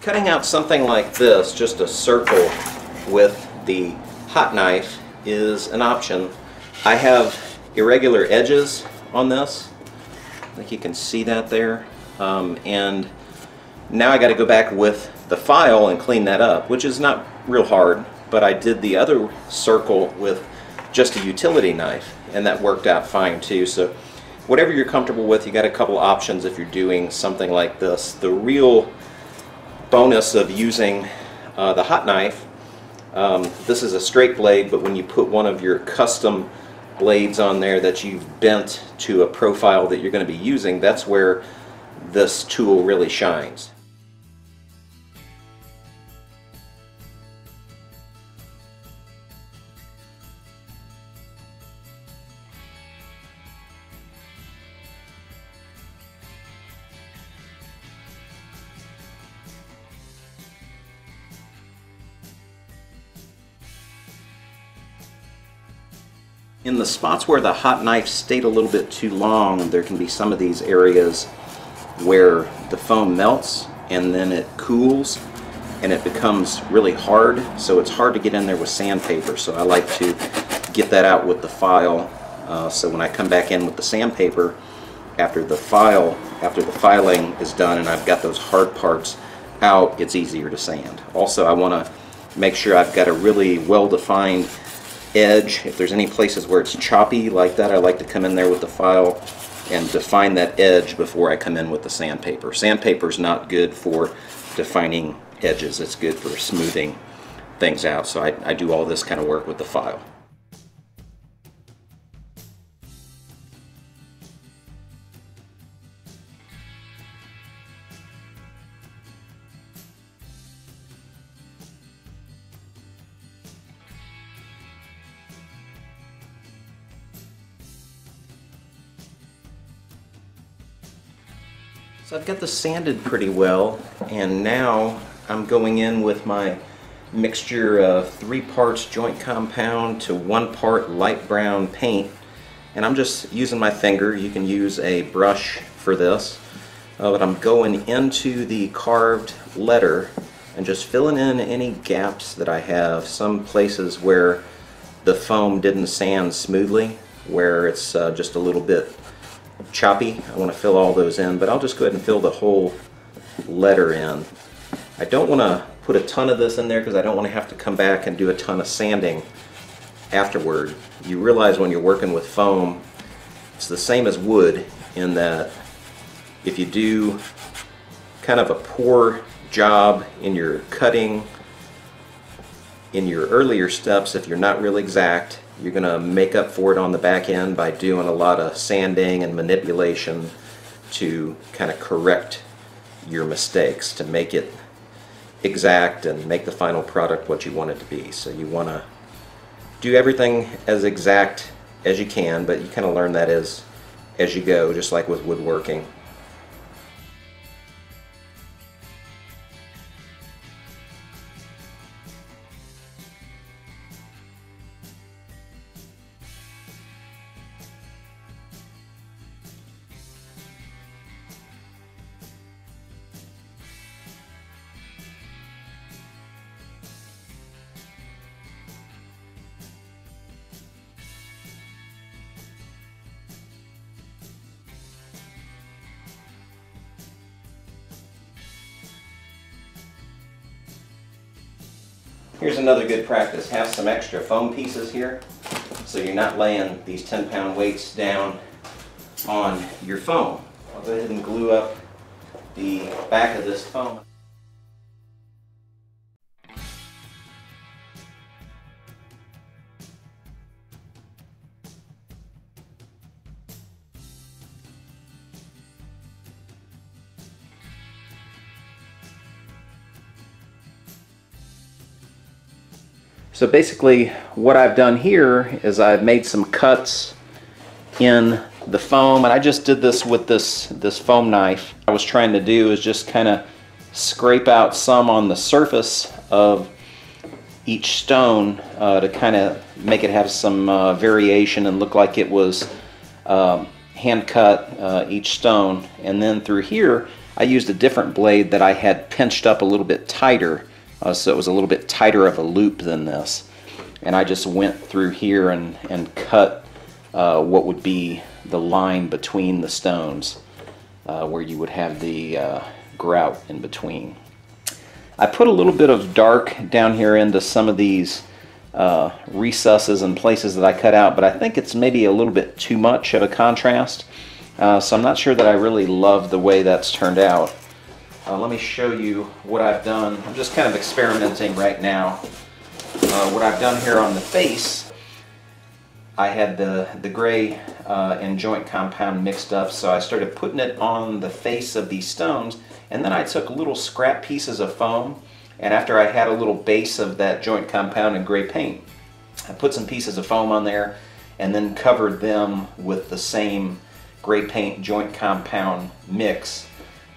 Cutting out something like this, just a circle with the hot knife is an option. I have irregular edges on this. I think you can see that there. Um, and now I got to go back with the file and clean that up, which is not real hard, but I did the other circle with just a utility knife, and that worked out fine too. So whatever you're comfortable with, you got a couple options if you're doing something like this. The real bonus of using uh, the hot knife, um, this is a straight blade, but when you put one of your custom blades on there that you've bent to a profile that you're going to be using, that's where this tool really shines. In the spots where the hot knife stayed a little bit too long, there can be some of these areas where the foam melts and then it cools and it becomes really hard. So it's hard to get in there with sandpaper. So I like to get that out with the file. Uh, so when I come back in with the sandpaper after the file after the filing is done and I've got those hard parts out it's easier to sand. Also I want to make sure I've got a really well-defined edge if there's any places where it's choppy like that I like to come in there with the file and define that edge before I come in with the sandpaper. Sandpaper is not good for defining edges. It's good for smoothing things out. So I, I do all this kind of work with the file. So I've got this sanded pretty well and now I'm going in with my mixture of three parts joint compound to one part light brown paint and I'm just using my finger. You can use a brush for this. Uh, but I'm going into the carved letter and just filling in any gaps that I have. Some places where the foam didn't sand smoothly, where it's uh, just a little bit choppy. I want to fill all those in, but I'll just go ahead and fill the whole letter in. I don't want to put a ton of this in there because I don't want to have to come back and do a ton of sanding afterward. You realize when you're working with foam, it's the same as wood in that if you do kind of a poor job in your cutting, in your earlier steps, if you're not real exact, you're going to make up for it on the back end by doing a lot of sanding and manipulation to kind of correct your mistakes, to make it exact and make the final product what you want it to be. So you want to do everything as exact as you can, but you kind of learn that as, as you go, just like with woodworking. Here's another good practice. Have some extra foam pieces here so you're not laying these 10 pound weights down on your foam. I'll go ahead and glue up the back of this foam. So basically what I've done here is I've made some cuts in the foam and I just did this with this this foam knife. What I was trying to do is just kind of scrape out some on the surface of each stone uh, to kind of make it have some uh, variation and look like it was um, hand cut uh, each stone. And then through here, I used a different blade that I had pinched up a little bit tighter. Uh, so it was a little bit tighter of a loop than this. And I just went through here and, and cut uh, what would be the line between the stones uh, where you would have the uh, grout in between. I put a little bit of dark down here into some of these uh, recesses and places that I cut out, but I think it's maybe a little bit too much of a contrast. Uh, so I'm not sure that I really love the way that's turned out. Uh, let me show you what I've done. I'm just kind of experimenting right now. Uh, what I've done here on the face, I had the, the gray uh, and joint compound mixed up, so I started putting it on the face of these stones, and then I took little scrap pieces of foam and after I had a little base of that joint compound and gray paint, I put some pieces of foam on there and then covered them with the same gray paint joint compound mix.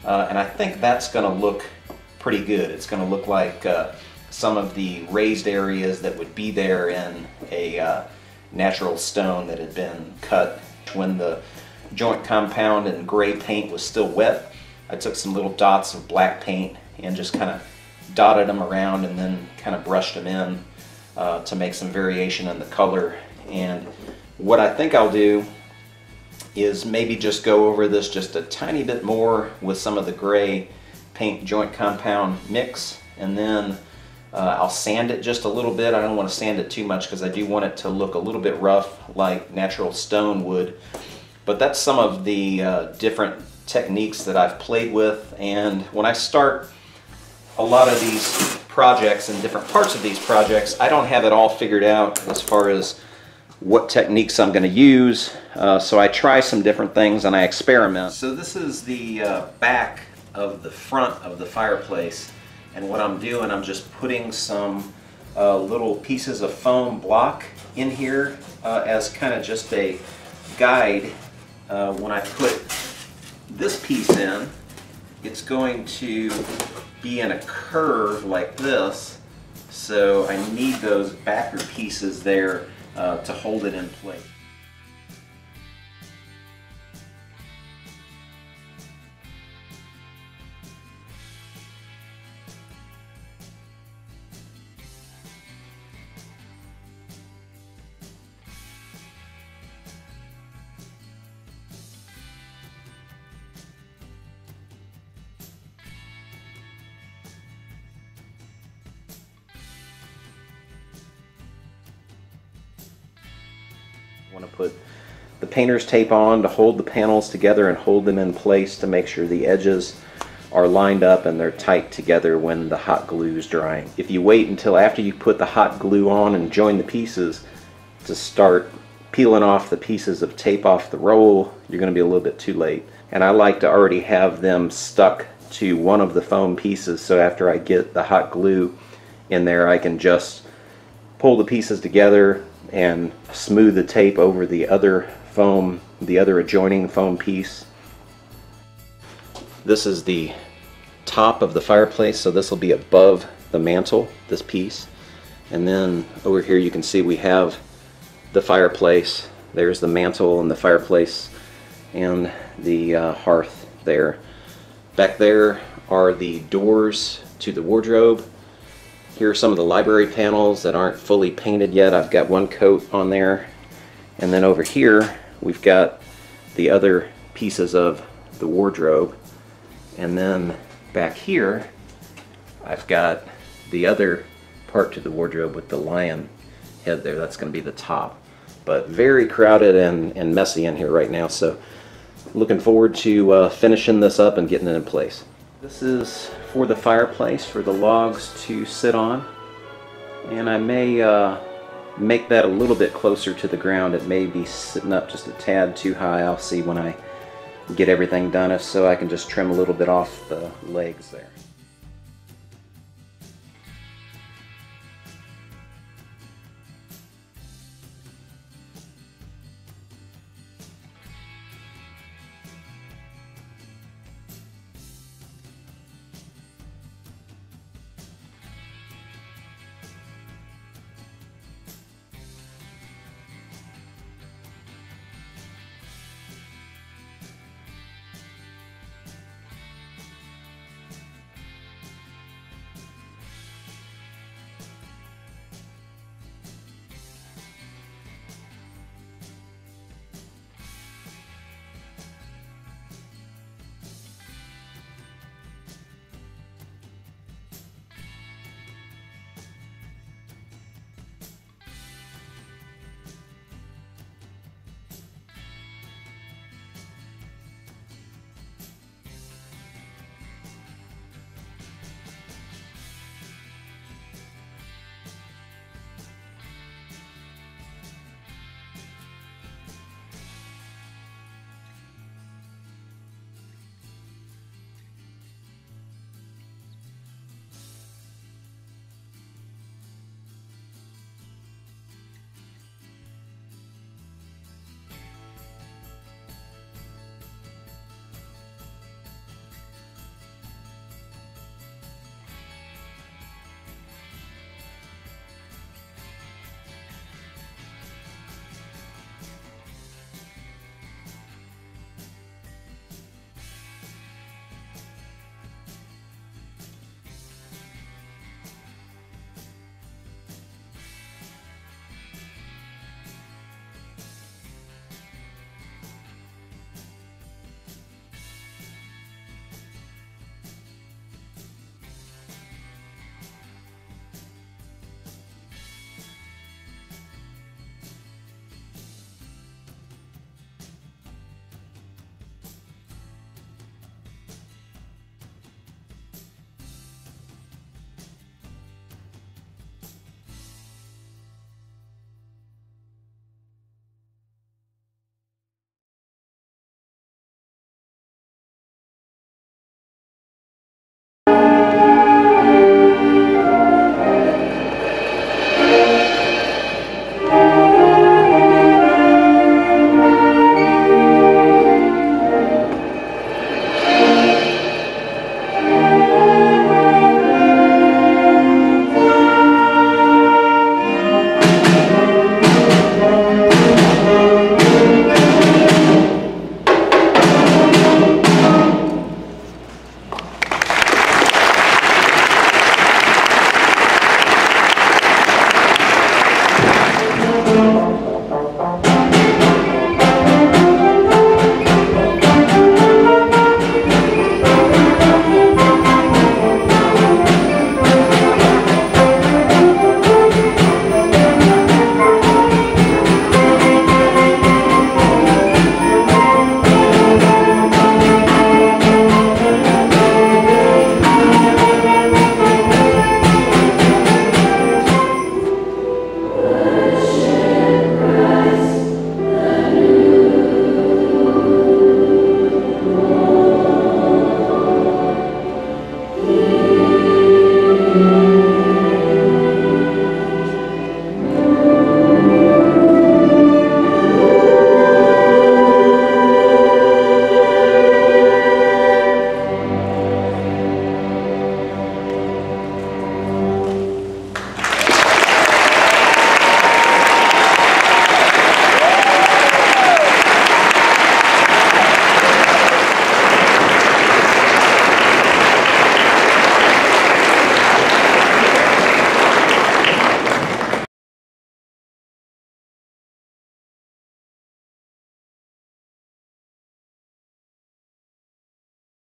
Uh, and I think that's going to look pretty good. It's going to look like uh, some of the raised areas that would be there in a uh, natural stone that had been cut when the joint compound and gray paint was still wet. I took some little dots of black paint and just kind of dotted them around and then kind of brushed them in uh, to make some variation in the color. And what I think I'll do is maybe just go over this just a tiny bit more with some of the gray paint joint compound mix and then uh, I'll sand it just a little bit. I don't want to sand it too much because I do want it to look a little bit rough like natural stone would. But that's some of the uh, different techniques that I've played with and when I start a lot of these projects and different parts of these projects, I don't have it all figured out as far as what techniques I'm going to use. Uh, so I try some different things and I experiment. So this is the uh, back of the front of the fireplace. And what I'm doing, I'm just putting some uh, little pieces of foam block in here uh, as kind of just a guide. Uh, when I put this piece in, it's going to be in a curve like this. So I need those backer pieces there uh, to hold it in place. Want to put the painter's tape on to hold the panels together and hold them in place to make sure the edges are lined up and they're tight together when the hot glue is drying. If you wait until after you put the hot glue on and join the pieces to start peeling off the pieces of tape off the roll, you're going to be a little bit too late. And I like to already have them stuck to one of the foam pieces so after I get the hot glue in there I can just pull the pieces together and smooth the tape over the other foam, the other adjoining foam piece. This is the top of the fireplace, so this will be above the mantle, this piece. And then over here you can see we have the fireplace. There's the mantle and the fireplace and the uh, hearth there. Back there are the doors to the wardrobe here are some of the library panels that aren't fully painted yet. I've got one coat on there. And then over here, we've got the other pieces of the wardrobe. And then back here, I've got the other part to the wardrobe with the lion head there. That's going to be the top. But very crowded and, and messy in here right now. So looking forward to uh, finishing this up and getting it in place. This is for the fireplace for the logs to sit on. And I may uh, make that a little bit closer to the ground. It may be sitting up just a tad too high. I'll see when I get everything done if so I can just trim a little bit off the legs there